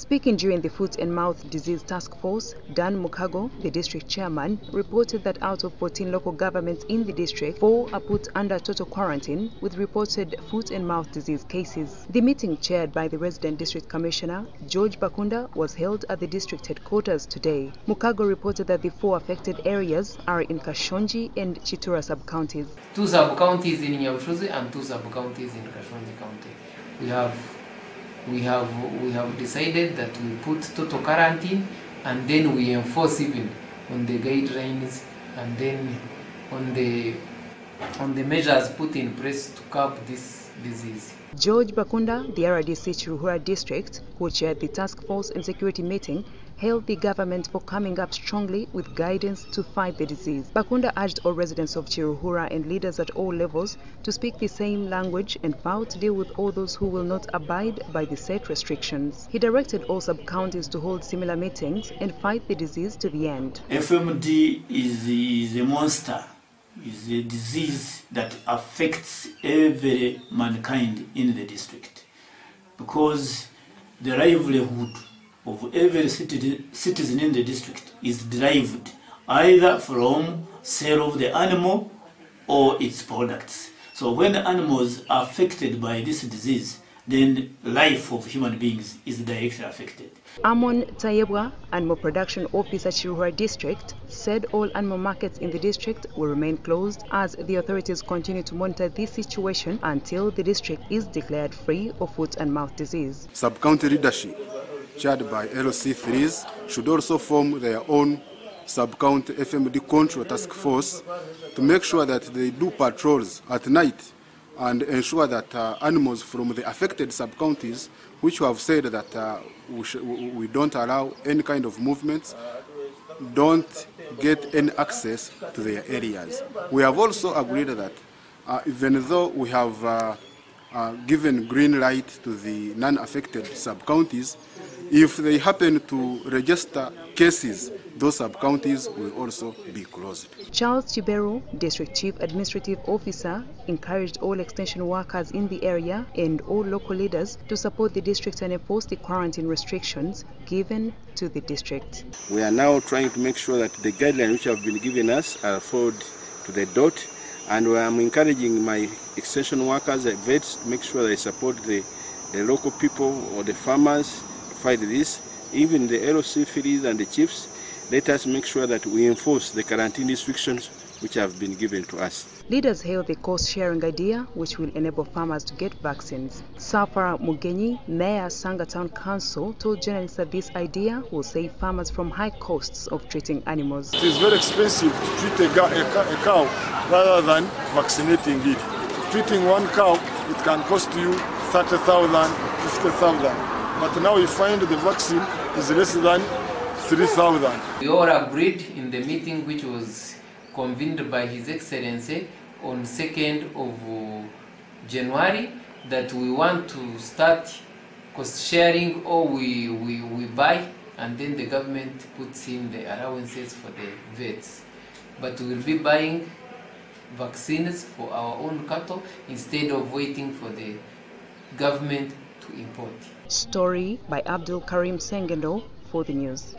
Speaking during the Foot and Mouth Disease Task Force, Dan Mukago, the district chairman, reported that out of 14 local governments in the district, four are put under total quarantine with reported foot and mouth disease cases. The meeting, chaired by the resident district commissioner, George Bakunda, was held at the district headquarters today. Mukago reported that the four affected areas are in Kashongi and Chitura sub-counties. Two sub-counties in Nyabushozi and two sub-counties in Kashongi County. We have we have we have decided that we put total quarantine and then we enforce even on the guidelines and then on the on the measures put in place to curb this disease. George Bakunda, the RDC Kiruhura district, who chaired the task force and security meeting, hailed the government for coming up strongly with guidance to fight the disease. Bakunda urged all residents of Kiruhura and leaders at all levels to speak the same language and vow to deal with all those who will not abide by the set restrictions. He directed all sub-counties to hold similar meetings and fight the disease to the end. FMD is, is a monster, is a disease that affects every mankind in the district because the livelihood of every citizen in the district is derived either from sale of the animal or its products. So when animals are affected by this disease, then life of human beings is directly affected. Amon Tayebwa, Animal Production Officer Kiruhura District, said all animal markets in the district will remain closed as the authorities continue to monitor this situation until the district is declared free of foot and mouth disease. Sub-county leadership chaired by LOC3s, should also form their own sub-county FMD control task force to make sure that they do patrols at night and ensure that uh, animals from the affected sub-counties, which have said that uh, we, we don't allow any kind of movements, don't get any access to their areas. We have also agreed that uh, even though we have uh, uh, given green light to the non-affected sub-counties, if they happen to register cases, those sub-counties will also be closed. Charles Chiberu, District Chief Administrative Officer, encouraged all extension workers in the area and all local leaders to support the district and enforce the quarantine restrictions given to the district. We are now trying to make sure that the guidelines which have been given us are followed to the dot and I'm encouraging my extension workers, the vets, to make sure they support the, the local people or the farmers fight this, even the LOC fees and the chiefs, let us make sure that we enforce the quarantine restrictions which have been given to us. Leaders hail the cost-sharing idea which will enable farmers to get vaccines. Safara Mugenyi, Mayor Sanga Town Council, told journalists that this idea will save farmers from high costs of treating animals. It is very expensive to treat a, a, a cow rather than vaccinating it. Treating one cow, it can cost you 30,000, 50,000 but now we find the vaccine is less than 3,000. We all agreed in the meeting which was convened by His Excellency on 2nd of January that we want to start cost sharing or we, we, we buy and then the government puts in the allowances for the vets. But we will be buying vaccines for our own cattle instead of waiting for the government to import. Story by Abdul Karim Sengendo for the news.